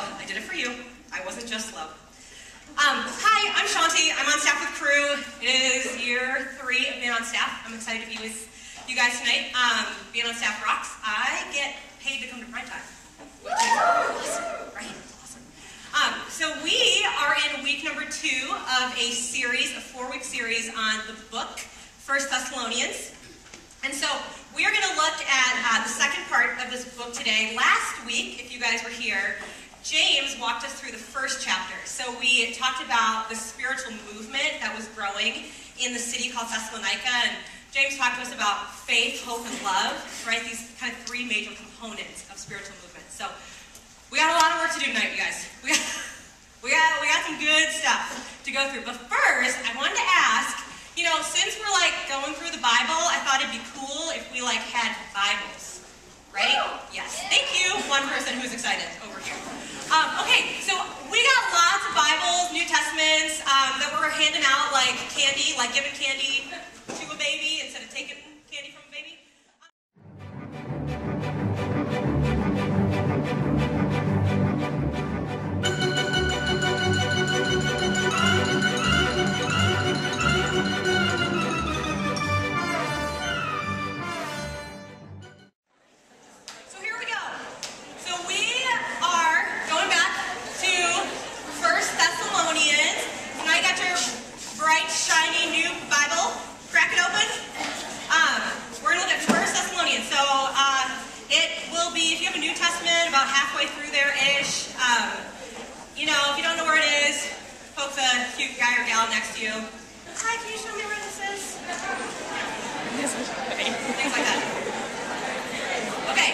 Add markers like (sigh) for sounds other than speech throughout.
I did it for you. I wasn't just slow. Um, hi, I'm Shanti. I'm on staff with Cru. It is year three of being on staff. I'm excited to be with you guys tonight. Um, being on staff rocks. I get paid to come to prime time, awesome, right? Awesome. Um, so we are in week number two of a series, a four-week series on the book First Thessalonians. And so we are going to look at uh, the second part of this book today. Last week, if you guys were here, James walked us through the first chapter. So we talked about the spiritual movement that was growing in the city called Thessalonica, and James talked to us about faith, hope, and love, right? These kind of three major components of spiritual movement. So we got a lot of work to do tonight, you guys. We got, (laughs) we got, we got some good stuff to go through. But first, I wanted to ask, you know, since we're like going through the Bible, I thought it'd be cool if guy or gal next to you. Hi, can you show me where this is? Things like that. Okay.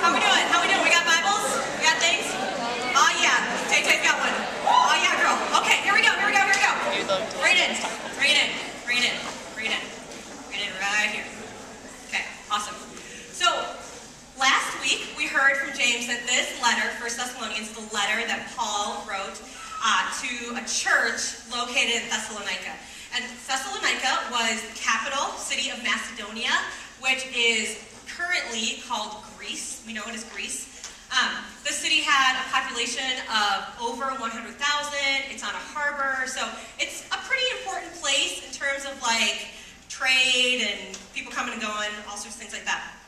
How we doing? How we doing? We got Bibles? We got things? Oh yeah. Tay Tay's got one. Oh yeah, girl. Okay, here we go, here we go, here we go. Bring it in. Bring it in. Bring it in. Bring it in. Bring it in right here. Okay, awesome. So last week we heard from James that this letter, First Thessalonians, the letter that Paul wrote uh, to a church located in Thessalonica. And Thessalonica was the capital city of Macedonia, which is currently called Greece. We know it as Greece. Um, the city had a population of over 100,000. It's on a harbor, so it's a pretty important place in terms of like trade and people coming and going, all sorts of things like that.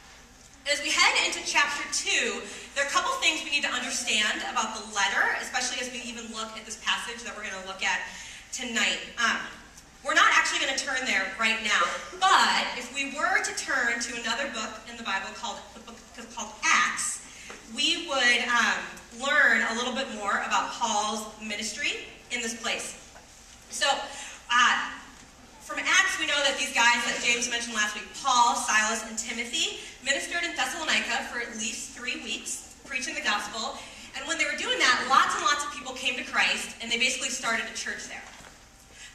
As we head into chapter 2, there are a couple things we need to understand about the letter, especially as we even look at this passage that we're going to look at tonight. Um, we're not actually going to turn there right now, but if we were to turn to another book in the Bible called the book called Acts, we would um, learn a little bit more about Paul's ministry in this place. So, uh, from Acts, we know that these guys that James mentioned last week, Paul, Silas, and Timothy, ministered in Thessalonica for at least three weeks, preaching the gospel. And when they were doing that, lots and lots of people came to Christ, and they basically started a church there.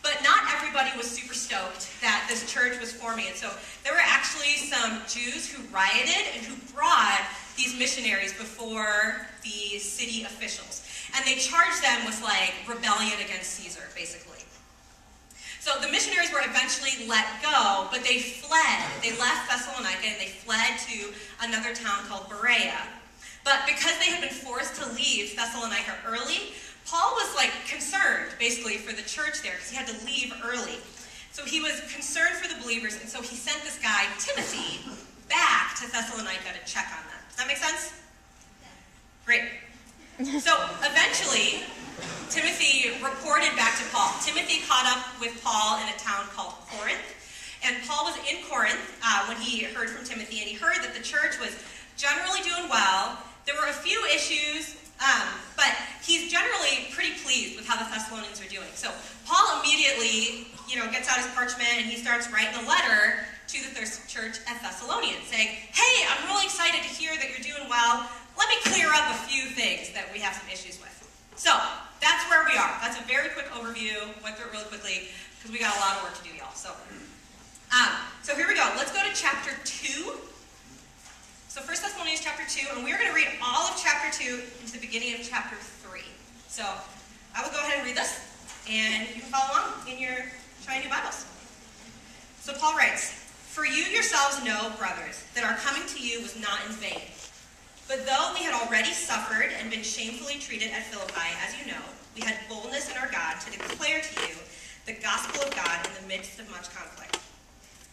But not everybody was super stoked that this church was forming. And so there were actually some Jews who rioted and who brought these missionaries before the city officials. And they charged them with like rebellion against Caesar, basically. So the missionaries were eventually let go, but they fled. They left Thessalonica and they fled to another town called Berea. But because they had been forced to leave Thessalonica early, Paul was like concerned basically for the church there because he had to leave early. So he was concerned for the believers, and so he sent this guy, Timothy, back to Thessalonica to check on them. Does that make sense? Great. So eventually, Timothy reported back to Paul. Timothy caught up with Paul in a town called Corinth. And Paul was in Corinth uh, when he heard from Timothy, and he heard that the church was generally doing well. There were a few issues um, but he's generally pretty pleased with how the Thessalonians are doing. So Paul immediately, you know, gets out his parchment and he starts writing a letter to the church at Thessalonians saying, hey, I'm really excited to hear that you're doing well. Let me clear up a few things that we have some issues with. So we are. That's a very quick overview. Went through it really quickly because we got a lot of work to do, y'all. So, um, so here we go. Let's go to chapter 2. So 1 Thessalonians chapter 2, and we're going to read all of chapter 2 into the beginning of chapter 3. So I will go ahead and read this, and you can follow along in your shiny new Bibles. So Paul writes, For you yourselves know, brothers, that our coming to you was not in vain. But though we had already suffered and been shamefully treated at Philippi, as you know, we had boldness in our God to declare to you the gospel of God in the midst of much conflict.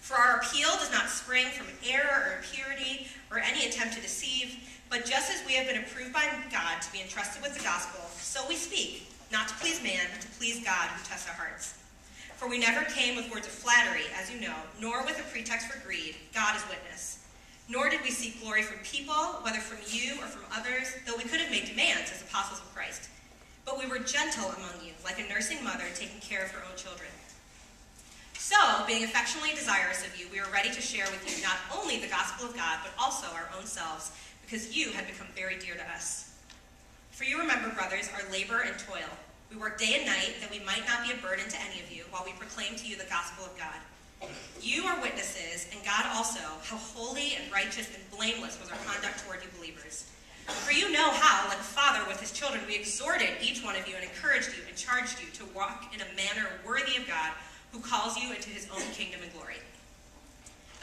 For our appeal does not spring from error or impurity or any attempt to deceive, but just as we have been approved by God to be entrusted with the gospel, so we speak, not to please man, but to please God who tests our hearts. For we never came with words of flattery, as you know, nor with a pretext for greed. God is witness. Nor did we seek glory from people, whether from you or from others, though we could have made demands as apostles of Christ. But we were gentle among you, like a nursing mother taking care of her own children. So, being affectionately desirous of you, we are ready to share with you not only the gospel of God, but also our own selves, because you had become very dear to us. For you remember, brothers, our labor and toil. We work day and night that we might not be a burden to any of you while we proclaim to you the gospel of God. You are witnesses, and God also, how holy and righteous and blameless was our conduct toward you believers. For you know how, like a father with his children, we exhorted each one of you and encouraged you and charged you to walk in a manner worthy of God, who calls you into his own kingdom and glory.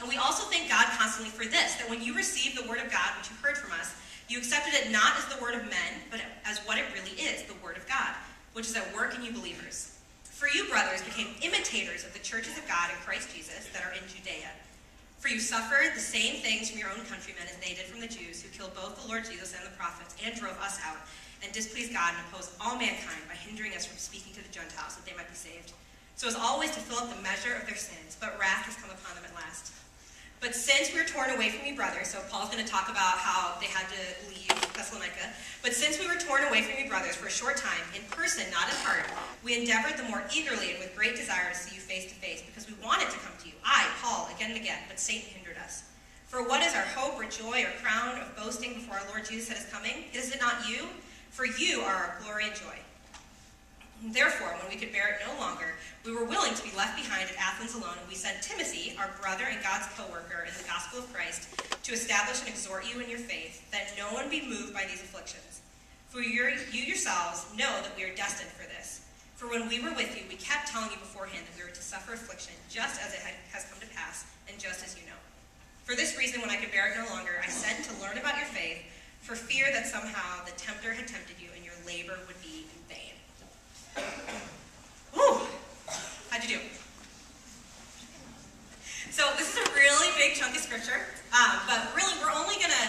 And we also thank God constantly for this, that when you received the word of God, which you heard from us, you accepted it not as the word of men, but as what it really is, the word of God, which is at work in you believers. For you, brothers, became imitators of the churches of God in Christ Jesus that are in Judea. For you suffered the same things from your own countrymen as they did from the Jews, who killed both the Lord Jesus and the prophets, and drove us out, and displeased God and opposed all mankind by hindering us from speaking to the Gentiles that they might be saved. So as always to fill up the measure of their sins, but wrath has come upon them at last. But since we were torn away from you, brothers, so Paul's going to talk about how they had to leave Thessalonica. But since we were torn away from you, brothers, for a short time, in person, not in heart, we endeavored the more eagerly and with great desire to see you face to face, because we wanted to come to you, I, Paul, again and again, but Satan hindered us. For what is our hope or joy or crown of boasting before our Lord Jesus at his coming? Is it not you? For you are our glory and joy. Therefore, when we could bear it no longer, we were willing to be left behind at Athens alone, and we sent Timothy, our brother and God's co-worker in the gospel of Christ, to establish and exhort you in your faith, that no one be moved by these afflictions. For you yourselves know that we are destined for this. For when we were with you, we kept telling you beforehand that we were to suffer affliction, just as it has come to pass, and just as you know. For this reason, when I could bear it no longer, I sent to learn about your faith, for fear that somehow the tempter had tempted you, and your labor would be Ooh. How'd you do? So this is a really big chunk of scripture, um, but really we're only going to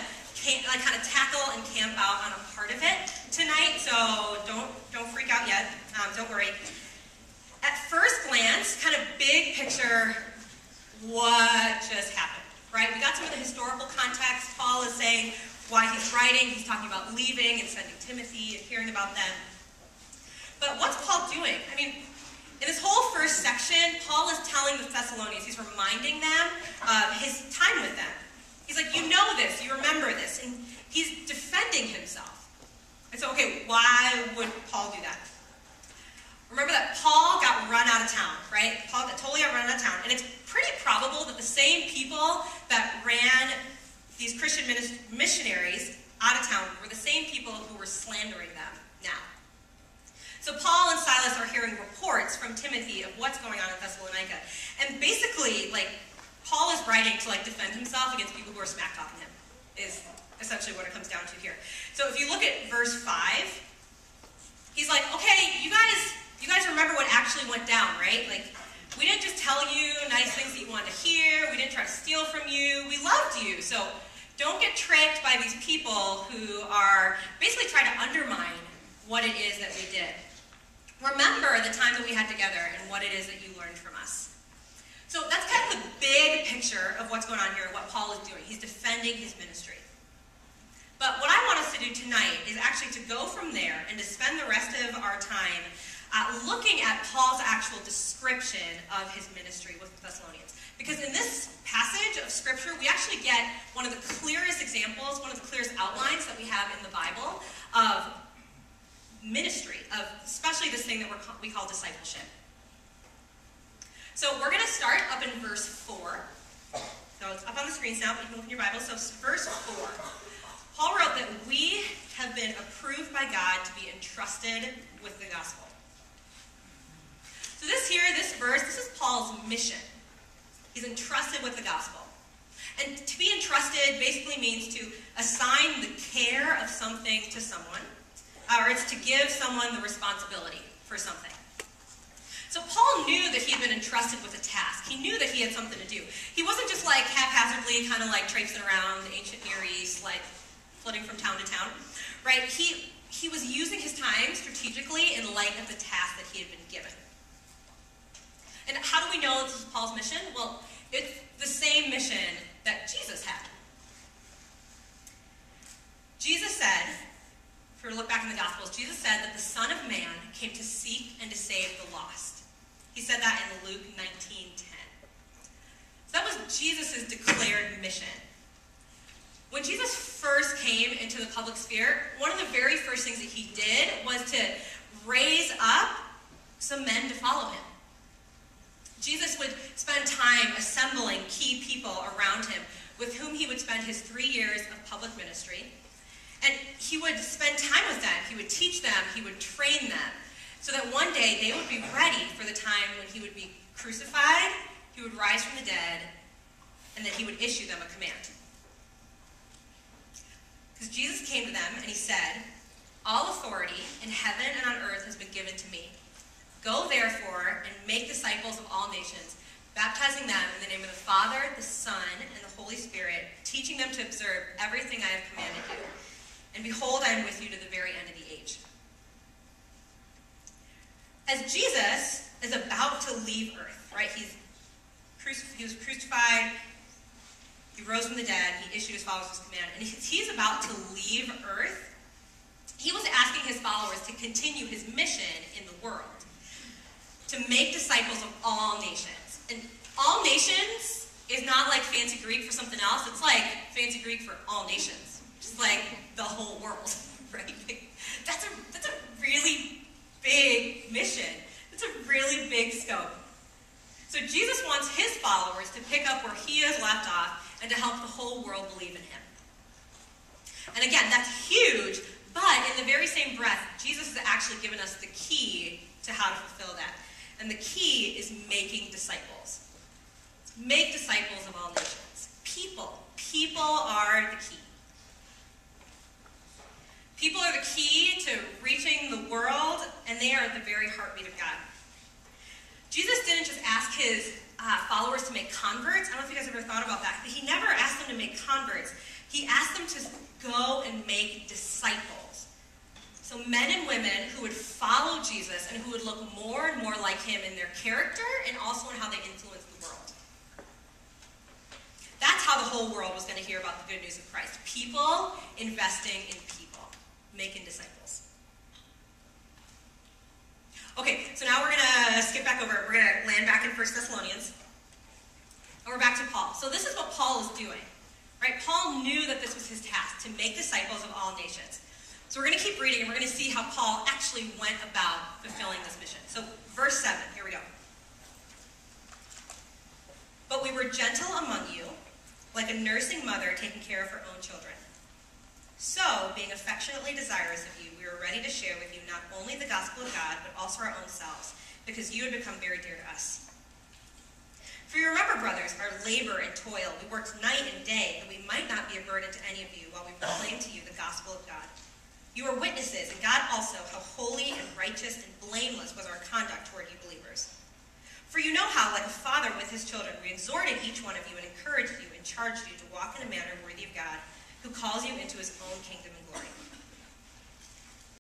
like, kind of tackle and camp out on a part of it tonight, so don't, don't freak out yet. Um, don't worry. At first glance, kind of big picture, what just happened, right? We got some of the historical context. Paul is saying why he's writing. He's talking about leaving and sending Timothy and hearing about them. But what's Paul doing? I mean, in this whole first section, Paul is telling the Thessalonians, he's reminding them of his time with them. He's like, you know this, you remember this, and he's defending himself. And so, okay, why would Paul do that? Remember that Paul got run out of town, right? Paul got totally got run out of town. And it's pretty probable that the same people that ran these Christian missionaries out of town were the same people who were slandering. So Paul and Silas are hearing reports from Timothy of what's going on in Thessalonica. And basically, like, Paul is writing to like defend himself against people who are smack talking him, is essentially what it comes down to here. So if you look at verse 5, he's like, okay, you guys, you guys remember what actually went down, right? Like, we didn't just tell you nice things that you wanted to hear. We didn't try to steal from you. We loved you. So don't get tricked by these people who are basically trying to undermine what it is that we did. The time that we had together and what it is that you learned from us. So that's kind of the big picture of what's going on here, what Paul is doing. He's defending his ministry. But what I want us to do tonight is actually to go from there and to spend the rest of our time uh, looking at Paul's actual description of his ministry with the Thessalonians. Because in this passage of Scripture, we actually get one of the clearest examples, one of the clearest outlines that we have in the Bible of ministry, of especially this thing that we call discipleship. So we're going to start up in verse 4. So it's up on the screen now, but you can open your Bible. So verse 4. Paul wrote that we have been approved by God to be entrusted with the gospel. So this here, this verse, this is Paul's mission. He's entrusted with the gospel. And to be entrusted basically means to assign the care of something to someone, or it's to give someone the responsibility for something. So Paul knew that he had been entrusted with a task. He knew that he had something to do. He wasn't just like haphazardly kind of like traipsing around the ancient Near East, like flitting from town to town, right? He, he was using his time strategically in light of the task that he had been given. And how do we know this is Paul's mission? Well, it's the same mission that Jesus had. Jesus said, if we look back in the Gospels, Jesus said that the Son of Man came to seek and to save the lost. He said that in Luke 19:10. So that was Jesus' declared mission. When Jesus first came into sphere, one of the very first things that he did was to raise up some men to follow him. Jesus would spend time assembling key people around him with whom he would spend his three years of public ministry. And he would spend time with them. He would teach them. He would train them. So that one day they would be ready for the time when he would be crucified, he would rise from the dead, and that he would issue them a command. Because Jesus came to them and he said, All authority in heaven and on earth has been given to me. Go therefore and make disciples of all nations, baptizing them in the name of the Father, the Son, and the Holy Spirit, teaching them to observe everything I have commanded you. And behold, I am with you to the very end of the age. As Jesus is about to leave earth, right? He's he was crucified, he rose from the dead, he issued his followers his command, and he's about to leave earth. He was asking his followers to continue his mission in the world to make disciples of all nations. And all nations is not like fancy Greek for something else. It's like fancy Greek for all nations. Just like the whole world, (laughs) right? That's a, that's a really big mission. It's a really big scope. So Jesus wants his followers to pick up where he has left off and to help the whole world believe in him. And again, that's huge, but in the very same breath, Jesus has actually given us the key to how to fulfill that. And the key is making disciples. Make disciples of all nations. People. People are the key. People are the key to reaching the world, and they are the very heartbeat of God. Jesus didn't just ask his uh, followers to make converts. I don't know if you guys ever thought about that. He never asked them to make converts. He asked them to go and make disciples. So men and women who would follow Jesus and who would look more and more like him in their character and also in how they influence the world. That's how the whole world was going to hear about the good news of Christ. People investing in people, making disciples. Okay, so now we're going to skip back over. We're going to land back in 1 Thessalonians. And we're back to Paul. So this is what Paul is doing. Right? Paul knew that this was his task, to make disciples of all nations. So we're going to keep reading and we're going to see how Paul actually went about fulfilling this mission. So, verse 7, here we go. But we were gentle among you, like a nursing mother taking care of her own children. So, being affectionately desirous of you, we were ready to share with you not only the gospel of God, but also our own selves, because you had become very dear to us. For you remember, brothers, our labor and toil. We worked night and day, that we might not be a burden to any of you while we proclaim to you the gospel of God. You are witnesses, and God also, how holy and righteous and blameless was our conduct toward you believers. For you know how, like a father with his children, we exhorted each one of you and encouraged you and charged you to walk in a manner worthy of God, who calls you into his own kingdom and glory.